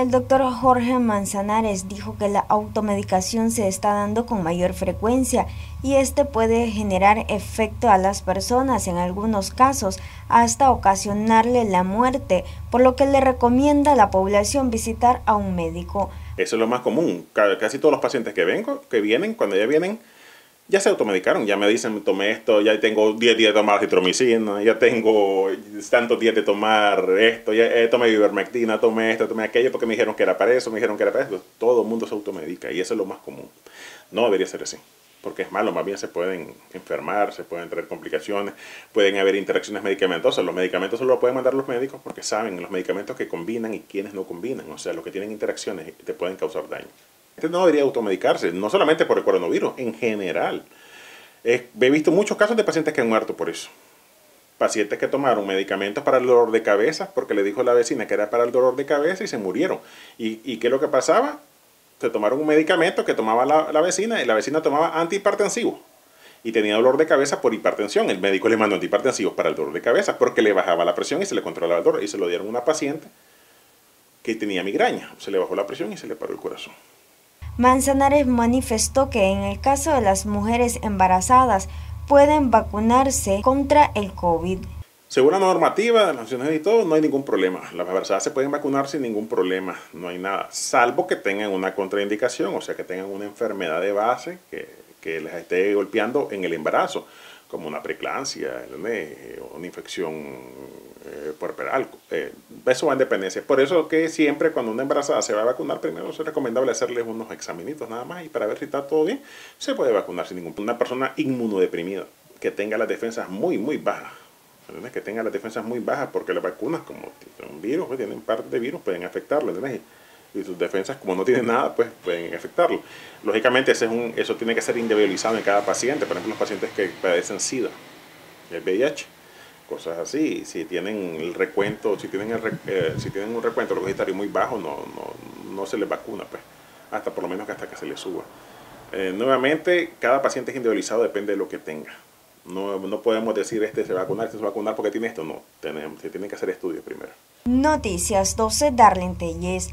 El doctor Jorge Manzanares dijo que la automedicación se está dando con mayor frecuencia y este puede generar efecto a las personas en algunos casos hasta ocasionarle la muerte, por lo que le recomienda a la población visitar a un médico. Eso es lo más común. Casi todos los pacientes que vengo, que vienen, cuando ya vienen, ya se automedicaron, ya me dicen, tomé esto, ya tengo 10 días de tomar citromicina, ya tengo tantos días de tomar esto, ya eh, tomé ivermectina, tomé esto, tomé aquello, porque me dijeron que era para eso, me dijeron que era para eso. Todo el mundo se automedica y eso es lo más común. No debería ser así, porque es malo, más bien se pueden enfermar, se pueden traer complicaciones, pueden haber interacciones medicamentosas. Los medicamentos solo lo pueden mandar los médicos porque saben los medicamentos que combinan y quienes no combinan, o sea, los que tienen interacciones te pueden causar daño no debería automedicarse, no solamente por el coronavirus, en general. he visto muchos casos de pacientes que han muerto por eso. Pacientes que tomaron medicamentos para el dolor de cabeza porque le dijo la vecina que era para el dolor de cabeza y se murieron. ¿Y, qué es lo que pasaba? Se tomaron un medicamento que tomaba la, la vecina y la vecina tomaba antihipertensivo y tenía dolor de cabeza por hipertensión. El médico le mandó antihipertensivos para el dolor de cabeza porque le bajaba la presión y se le controlaba el dolor. Y se lo dieron a una paciente que tenía migraña. Se le bajó la presión y se le paró el corazón. Manzanares manifestó que en el caso de las mujeres embarazadas pueden vacunarse contra el COVID. Según la normativa de las y todo, no hay ningún problema. Las embarazadas se pueden vacunar sin ningún problema, no hay nada, salvo que tengan una contraindicación, o sea, que tengan una enfermedad de base que, que les esté golpeando en el embarazo, como una preeclampsia, una infección eh, puerperal. Eh, eso va en dependencia. Por eso que siempre cuando una embarazada se va a vacunar, primero es recomendable hacerles unos examinitos nada más y para ver si está todo bien, se puede vacunar sin ningún Una persona inmunodeprimida, que tenga las defensas muy, muy bajas. Que tenga las defensas muy bajas porque las vacunas, como son virus, pues, tienen parte de virus, pueden afectarlo. y sus defensas, como no tienen nada, pues pueden afectarlo. Lógicamente, ese es un, eso tiene que ser individualizado en cada paciente. Por ejemplo, los pacientes que padecen SIDA, el VIH, cosas así. Si tienen el recuento, si tienen, el, eh, si tienen un recuento logitario muy bajo, no, no, no, se les vacuna, pues, hasta por lo menos hasta que se les suba. Eh, nuevamente, cada paciente es individualizado, depende de lo que tenga. No, no podemos decir este se va a vacunar, este se va a vacunar porque tiene esto, no. Tenemos, se tienen que hacer estudios primero. Noticias 12, Darlene Telles.